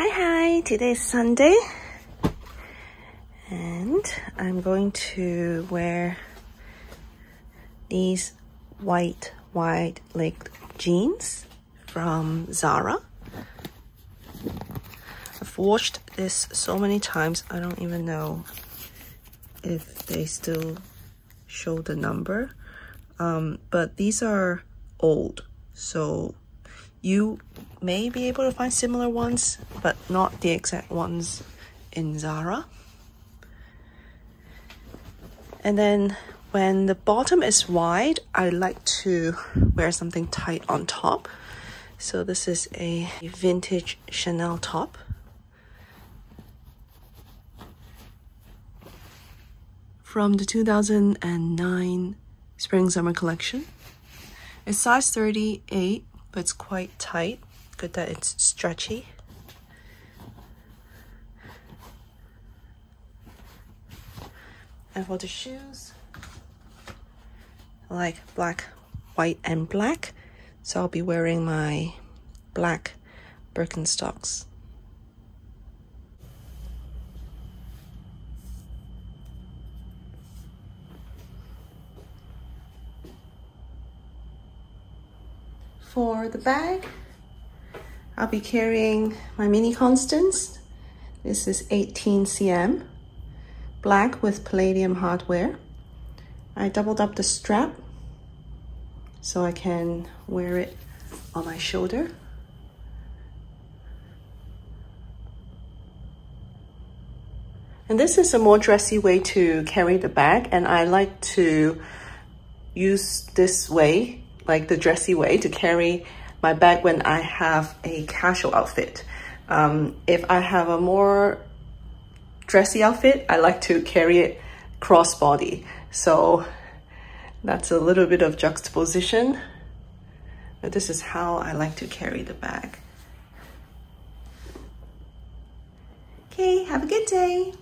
Hi, hi, today is Sunday. And I'm going to wear these white wide legged jeans from Zara. I've washed this so many times I don't even know if they still show the number. Um, but these are old so you may be able to find similar ones, but not the exact ones in Zara. And then when the bottom is wide, I like to wear something tight on top. So this is a vintage Chanel top. From the 2009 Spring Summer collection. It's size 38 but it's quite tight. Good that it's stretchy. And for the shoes, I like black, white, and black. So I'll be wearing my black Birkenstocks. For the bag, I'll be carrying my Mini Constance. This is 18 cm, black with palladium hardware. I doubled up the strap so I can wear it on my shoulder. And this is a more dressy way to carry the bag and I like to use this way like the dressy way to carry my bag when I have a casual outfit. Um, if I have a more dressy outfit, I like to carry it crossbody. So that's a little bit of juxtaposition. But this is how I like to carry the bag. Okay, have a good day.